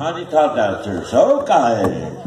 Tanita dancers. Okay.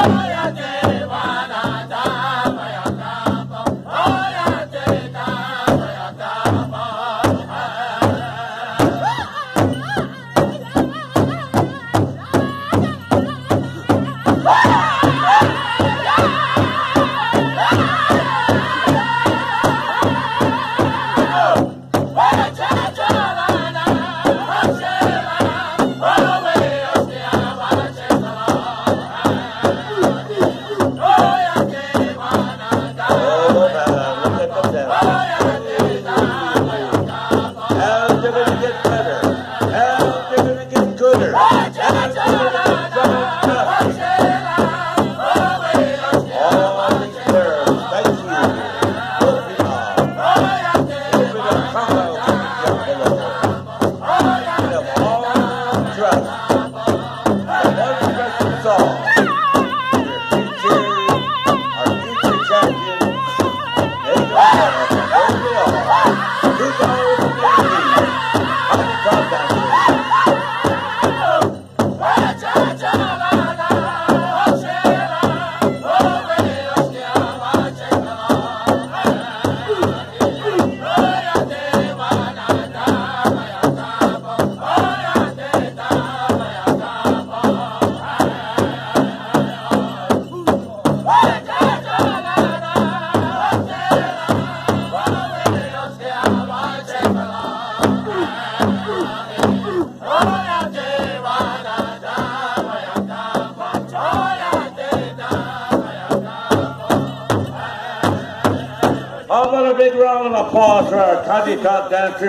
Oh! What a big round of applause for our Toddy Tot dancers.